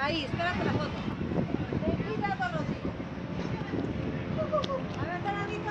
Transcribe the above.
Ahí, espérate la foto. Lado los hijos. A ver, Fernandito,